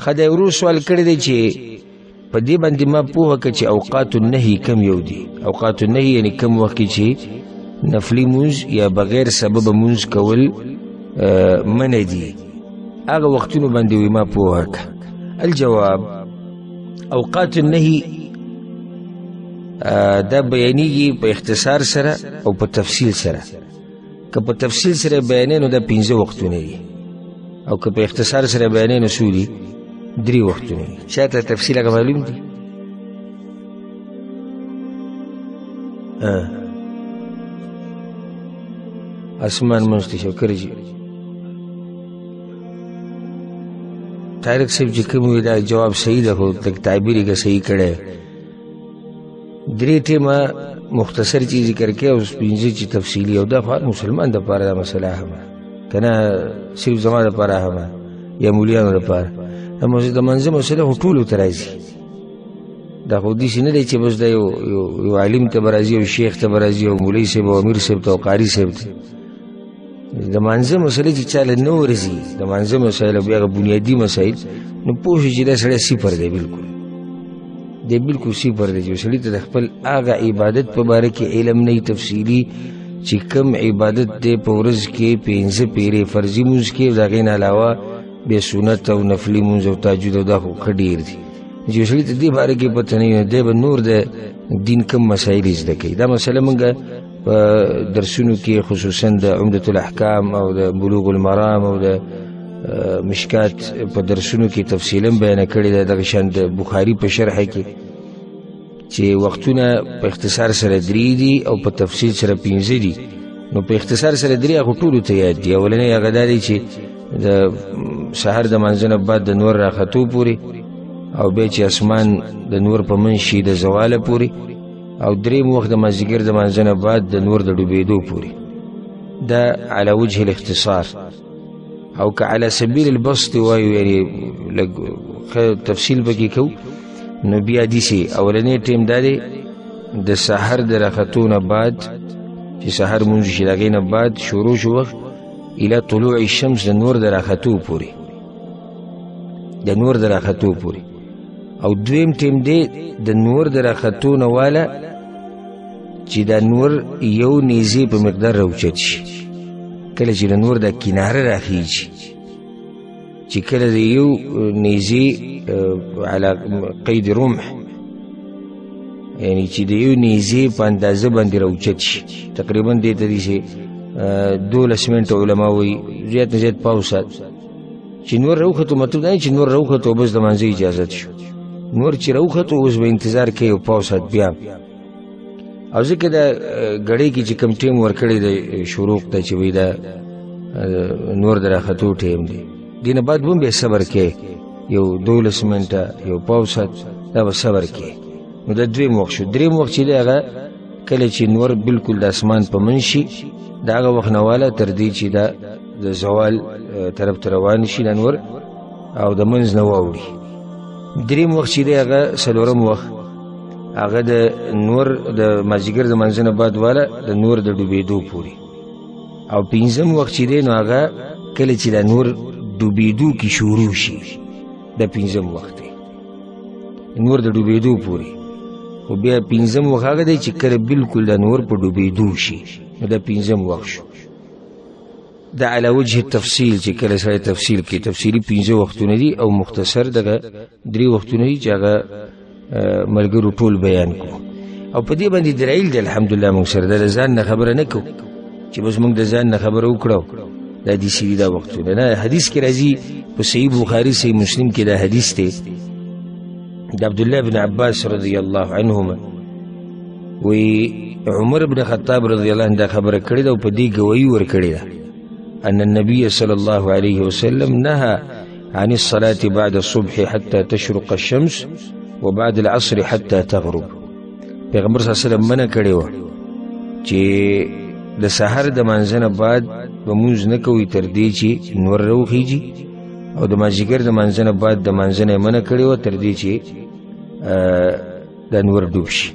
خدای ورو سوال کړی دی چې په دې باندې ما پوهه که چې اوقات النهي کم یو دي اوقات النهي یعنی کم وخت کې چې نفلی مونز یا بغیر سبب مونز کول منع دي هغه وختونو باندې وي ما پوهه که الجواب اوقات النهي دا بیانیږي په اختصار سره او په تفصیل سره که په تفصیل سره بیانې نو دا پنځه وختونه دي او که په اختصار سره بیانې نو څو دي درې وختونه دي چا ته تفصیل هغه معلوم دي اسمان منځ ته شو کرجي طارق صاحب چې کوم دا جواب صحیح ده خو تک تعبیر یې صحیح کړی درې ټیمه مختصر چی ذکر کې او پنځه چی تفصیلی او دا فار مسلمان د پاره دا مسله هم کنه صرف زما د پاره هم یا مولیانو د پاره د مسجد منځ مسله ټول ترایزي دا خو دې نه دی چې بس دا یو یو عالم ته برازي او شیخ ته برازي او مولوی صاحب او امیر صاحب ته او قاری صاحب ته د مانځه مسله چې چاله نه ورځي د مانځه مسایل او بیا بنیادي مسایل نو پوه شي چې دا سړی صفر دی بلکل دی بلکل صفر دی چې سړي ته د خپل هغه عبادت په باره کې علم نه تفصیلي چې کوم عبادت دی په ورځ کې پنځه پیرې فرضي مونځ کې د هغې نه علاوه بیا سنت او نفلي مونځ او تاجود او دا خو ښه ډېر دي چې سړي ته دې باره کې پته نه وي دی به نور د دین کوم مسایل زده کوي دا مسله موږ په درسونو کې خصوصا د عمدة الاحکام او د بلوغ المرام او د مشکات په درسونو کې تفصیلا بیان کړی دی دغه شان د بخاری په شرح کې چې وختونه په اختصار سره درې دي او په تفصیل سره پنځه دي نو په اختصار سره درې هغه ټولو ته یاد دي اولنی هغه دا دی چې د سهار د منځ نه بعد د نور راختو پورې او بیا چې اسمان د نور په منځ شي د زواله پورې او دریم وخت د مازیګر د مانځه نه بعد د نور د ډوبېدو پورې دا علی وجه الاختصار او که علی سبیل البسط وایو یعنې لږ ښه تفصیل پکې کوو نو بیا دیسې اولنی ټیم دا دی د سحر د راختو نه بعد چې سحر مونځ شي د هغې نه بعد شروع شو وخت اله طلوع الشمس د نور د راختو پورې د نور د راختو پورې او دویم ټیم دی د نور د راختونه والا چې دا نور یو نیزې په مقدار راوچت شي کله چې د نور د کناره راخیږي چې کله د یو نیزې على قید رمح یعنی چې د یو نیزې په اندازه باندې راوچت شي تقریبا دې ته دي چې دولس منټه علما وایي زیات نه زیات پاو ساعت چې نور روخته مطلب نه چې نور روخته بس د منځي اجازه شو نور چې روخته اوس به انتظار کوي او پاوسات بیا او ځکه دا غړې کې چې کم ټیم ورکړې د شروع ته چې وې دا نور درختو ټیم دی دینه بعد بم به صبر کې یو دولس منټه یو پاوسات دا به صبر کې نو د دوی موخ شو درې موخ چې هغه کله چې نور بالکل د اسمان په منشي دا هغه وخت نه والا تر دې چې دا د زوال طرف ته روان شي د انور او د منځ نه واوړي دریم وخت چې دی هغه څلورم وخت هغه د نور د مازیګر د منځ نه بعد والا د نور د ډوبېدو پورې او پنځم وخت چې دی نو هغه کله چې د نور ډوبېدو کې شروع شي د پنځم وخت دی نور د ډوبېدو پورې خو بیا پنځم وخت هغه دی چې کله بلکل د نور په ډوبېدو شي نو د پنځم وخت شو دا علا وجه تفصیل چې کله سره تفصیل کې تفصیلی پنځه وختونه دي او مختصر دغه درې وختونه دي چې هغه ملګرو ټول بیان کو او په دې باندې درایل دی الحمدلله موږ سره د ځان نه خبره نه کو چې بس موږ د ځان نه خبره وکړو دا دي سړي دا وختونه نه حدیث کې راځي په صحیح بخاری صحیح مسلم کې دا حدیث دی د عبد الله بن عباس رضی الله عنهما وی عمر ابن خطاب رضی الله عنه دا خبره کړې ده او په دې ګواهي ورکړې ده ان النبي صلی الله علیه وسلم نهى عن الصلاة بعد الصبح حتى تشرق الشمس وبعد العصر حتى تغرب پیغمبر صلی الله علیه وسلم منع کړې و چې د سحر د منځنه بعد به مونږ نه کوي تر دې چې نور روخیږي او د مازیګر د منځنه بعد د منځنه منع کړې و تر دې چې د انور ډوب شي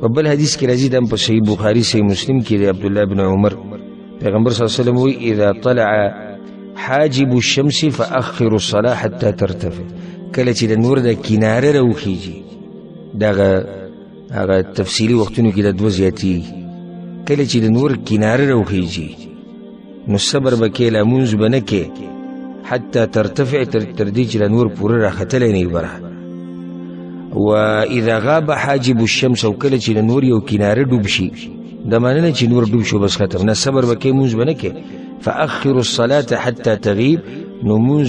په بل حدیث کې راځي دم په صحیح بخاری صحیح مسلم کې دی عبد الله بن عمر پیغمبر صلی الله علیه وسلم وی اذا طلع حاجب الشمس فاخر الصلاه حتى ترتفع کله چې د نور د کیناره راوخیږي دغه هغه تفصیلی وختونو کې د دوه زیاتی کله چې د نور کیناره راوخیږي نو صبر به کې لمونځ به نه کې حتی ترتفع تر دې چې له نور پوره راختلی نه بره و اذا غاب حاجب الشمس او کله چې له نور یو کناره ډوب شي د مننه چې نور ډوب شو بس ختم نه صبر به کې مونځ به نه کې فاخر الصلاه حتى تغيب نو مونځ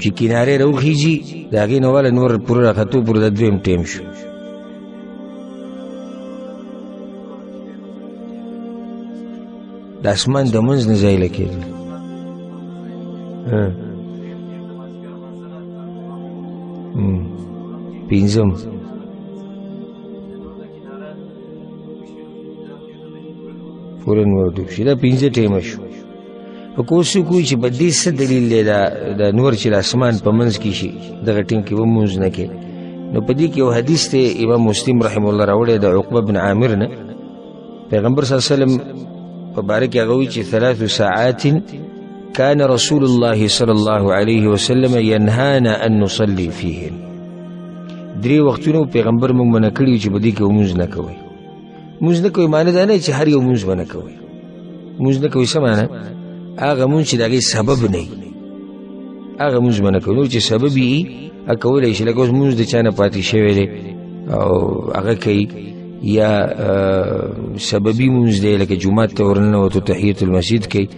چې کنارې راوخیږي د هغې نه وله نور پوره راختو پر د دویم ټیم شو د اسمان د منځ نه ځای لکېږي پنځم پوره نور ډوب شي دا پنځه ټیمه شو په کوشش کوی چې په دې څه دلیل دی دا د نور چې د اسمان په منځ کې شي دغه ټیم کې به مونځ نه کوي نو په دې کې یو حدیث دی امام مسلم رحم الله راوړی د عقبه بن عامر نه پیغمبر صلی الله علیه وسلم په باره کې هغه وایي چې ثلاث ساعات كان رسول الله صلى الله عليه وسلم ينهانا أن نصلي فيهن درې وختونو پیغمبر موږ منع کړي چې په دې کې مونځ نه کوي موږ نه کوي معنی دا نه چې هر یو موږ ونه کوي موږ نه کوي څه معنی هغه موږ چې د هغې سبب نه وي هغه موږ ونه کوي نو چې سبب یې کولی شي لکه اوس موږ د چا نه پاتې شوی دی او هغه کوي یا سببي موږ دی لکه جومات ته ورننوتو تحیت المسجد کوي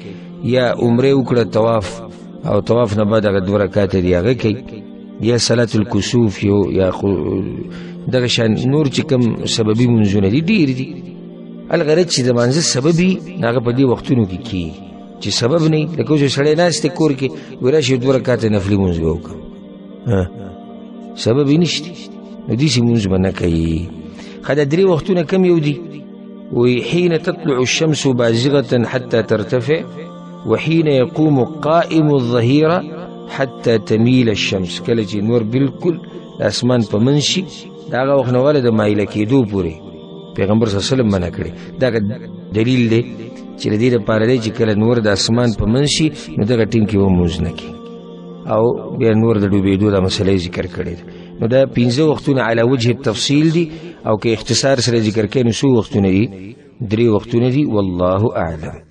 یا عمره وکړه طواف او طواف نه بعد هغه دوه رکاته دی هغه کوي یا صلات الکسوف یو یا دغه شان نور چې کوم سببي منځونه دي ډیر دي الغرض چې د مانځه سببي هغه په دې وختونو کې کی چې سبب نه لکه چې سړی ناشته کور کې ورا شي دوه رکعات نفلي مونږ وکړو ها سبب نشته نو دې چې مونږ باندې کوي خدای درې وختونه کم یو دي وحين تطلع الشمس بازغة حتى ترتفع وحين يقوم قائم الظهيره حتى تميل الشمس کله چې نور بالکل د اسمان په منشي دا هغه وخت نواله د مایله کېدو پورې پیغمبر صلی الله علیه وسلم منع کړي دا دلیل دی چې د دې لپاره دی چې کله نور د اسمان په منشي نو دغه ټیم کې وموز نه کی او بیا نور د ډوبېدو د مسلې ذکر کړي نو دا پنځه وختونه علی وجه التفصیل دي او که اختصار سره ذکر کړي نو څو وختونه دي درې وختونه دي والله اعلم